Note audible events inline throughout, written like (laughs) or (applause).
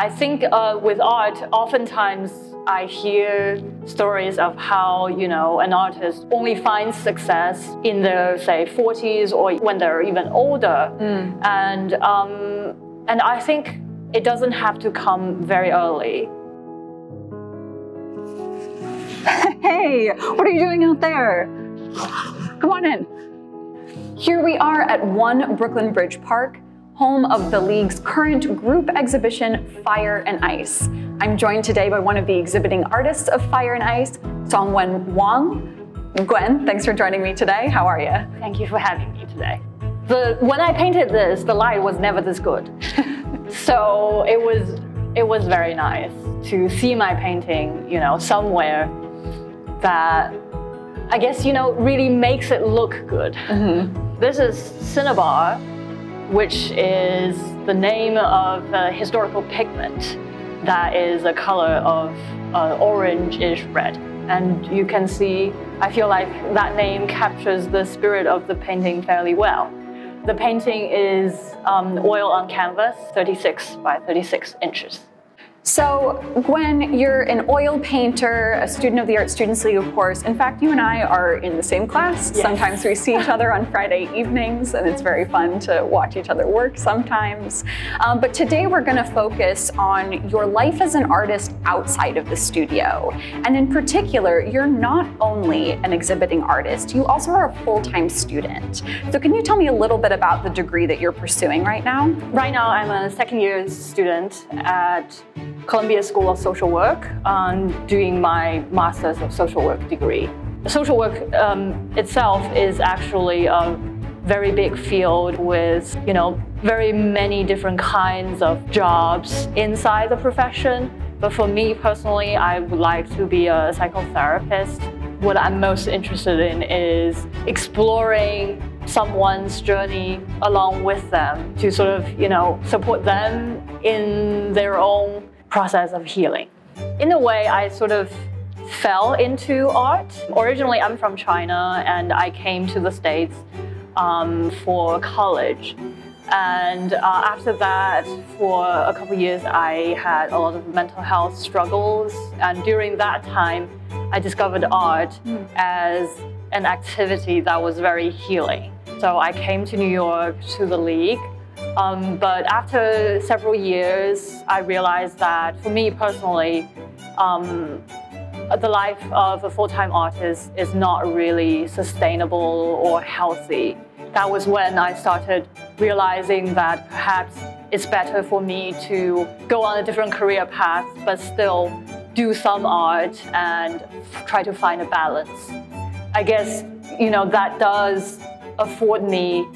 I think uh, with art, oftentimes I hear stories of how, you know, an artist only finds success in their, say, 40s or when they're even older. Mm. And, um, and I think it doesn't have to come very early. (laughs) Hey, what are you doing out there? Come on in. Here we are at One Brooklyn Bridge Park, home of the League's current group exhibition, Fire and Ice. I'm joined today by one of the exhibiting artists of Fire and Ice, Congwen Wang. Gwen, thanks for joining me today. How are you? Thank you for having me today. The, when I painted this, the light was never this good. (laughs) so it was, it was very nice to see my painting, you know, somewhere that I guess, you know, really makes it look good. Mm-hmm. This is cinnabar, which is the name of a historical pigment that is a color of uh, orange-ish red. And you can see, I feel like that name captures the spirit of the painting fairly well. The painting is um, oil on canvas, 36 by 36 inches. So, Gwen, you're an oil painter, a student of the Art Students League, of course. In fact, you and I are in the same class. Yes. Sometimes we see each other on Friday evenings, and it's very fun to watch each other work sometimes. Um, but today we're going to focus on your life as an artist outside of the studio. And in particular, you're not only an exhibiting artist, you also are a full time student. So, can you tell me a little bit about the degree that you're pursuing right now? Right now, I'm a second year student at Columbia School of Social Work, um, doing my Master's of Social Work degree. Social work um, itself is actually a very big field with, you know, very many different kinds of jobs inside the profession. But for me personally, I would like to be a psychotherapist. What I'm most interested in is exploring someone's journey along with them to sort of, you know, support them in their own process of healing. In a way, I sort of fell into art. Originally, I'm from China and I came to the States um, for college. And uh, after that, for a couple years, I had a lot of mental health struggles. And during that time, I discovered art as an activity that was very healing. So I came to New York to the League. Um, but after several years, I realized that for me personally, um, the life of a full-time artist is not really sustainable or healthy. That was when I started realizing that perhaps it's better for me to go on a different career path, but still do some art and try to find a balance. I guess, you know, that does afford me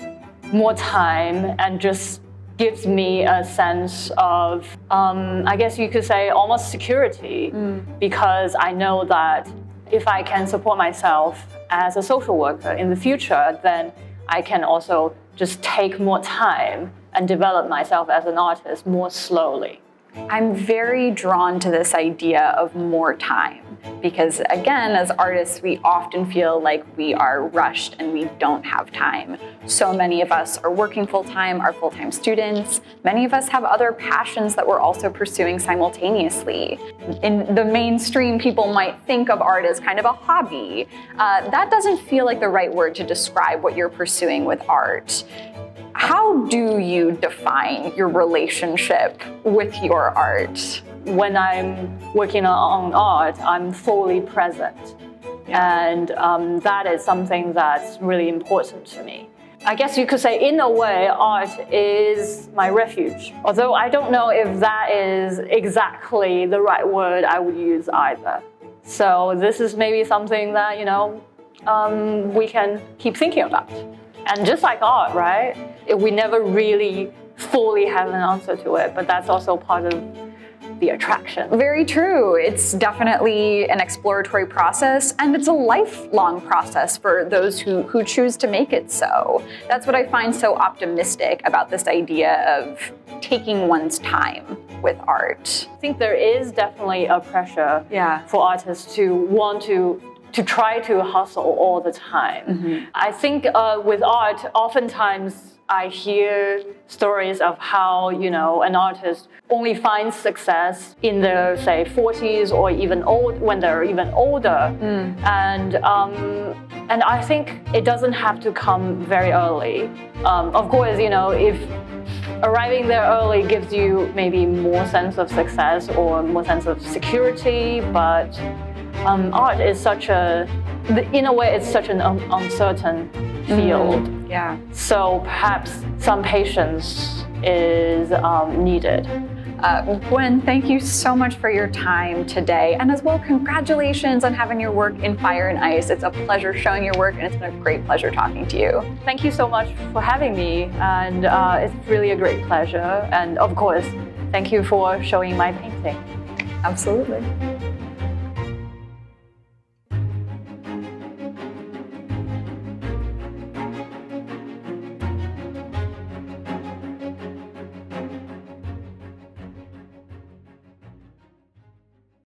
more time and just gives me a sense of, um, I guess you could say, almost security, because I know that if I can support myself as a social worker in the future, then I can also just take more time and develop myself as an artist more slowly. I'm very drawn to this idea of more time because, again, as artists, we often feel like we are rushed and we don't have time. So many of us are working full time, are full time students. Many of us have other passions that we're also pursuing simultaneously. In the mainstream, people might think of art as kind of a hobby. Uh, that doesn't feel like the right word to describe what you're pursuing with art. How do you define your relationship with your art? When I'm working on art, I'm fully present. And um, that is something that's really important to me. I guess you could say, in a way, art is my refuge. Although I don't know if that is exactly the right word I would use either. So this is maybe something that, you know, um, we can keep thinking about. And just like art, right? We never really fully have an answer to it, but that's also part of the attraction. Very true. It's definitely an exploratory process, and it's a lifelong process for those who, who choose to make it so. That's what I find so optimistic about this idea of taking one's time with art. I think there is definitely a pressure Yeah. for artists to want to to try to hustle all the time. I think uh, with art, oftentimes I hear stories of how, you know, an artist only finds success in their, say, 40s or even old when they're even older. Mm. And um, and I think it doesn't have to come very early. Um, of course, you know, if arriving there early gives you maybe more sense of success or more sense of security, but um, art is such a, in a way, it's such an un- uncertain field. Yeah. So perhaps some patience is um, needed. Uh, Gwen, thank you so much for your time today. And as well, congratulations on having your work in Fire and Ice. It's a pleasure showing your work, and it's been a great pleasure talking to you. Thank you so much for having me, and uh, it's really a great pleasure. And of course, thank you for showing my painting. Absolutely.